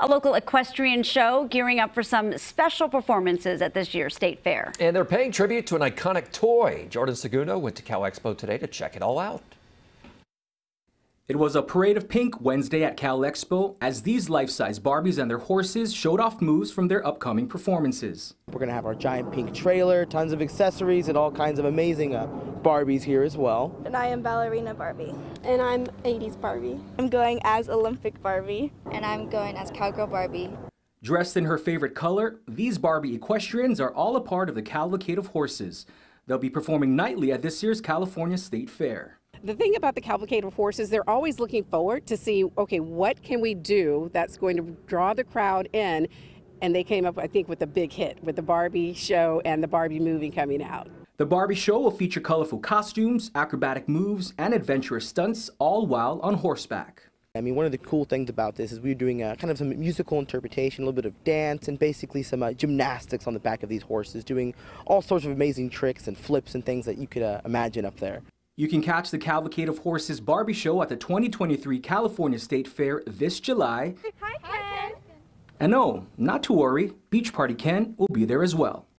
A local equestrian show gearing up for some special performances at this year's state fair. And they're paying tribute to an iconic toy. Jordan Segundo went to Cal Expo today to check it all out. It was a parade of pink Wednesday at Cal Expo as these life-size Barbies and their horses showed off moves from their upcoming performances. We're going to have our giant pink trailer, tons of accessories, and all kinds of amazing uh, Barbies here as well. And I am Ballerina Barbie. And I'm 80s Barbie. I'm going as Olympic Barbie. And I'm going as Cowgirl Barbie. Dressed in her favorite color, these Barbie equestrians are all a part of the Cavalcade of Horses. They'll be performing nightly at this year's California State Fair. The thing about the Cavalcade of Horses, they're always looking forward to see, okay, what can we do that's going to draw the crowd in? And they came up, I think, with a big hit with the Barbie show and the Barbie movie coming out. The Barbie show will feature colorful costumes, acrobatic moves, and adventurous stunts, all while on horseback. I mean, one of the cool things about this is we're doing a, kind of some musical interpretation, a little bit of dance, and basically some uh, gymnastics on the back of these horses, doing all sorts of amazing tricks and flips and things that you could uh, imagine up there. You can catch the Cavalcade of Horses Barbie Show at the 2023 California State Fair this July. Hi, Ken. And no, not to worry, Beach Party Ken will be there as well.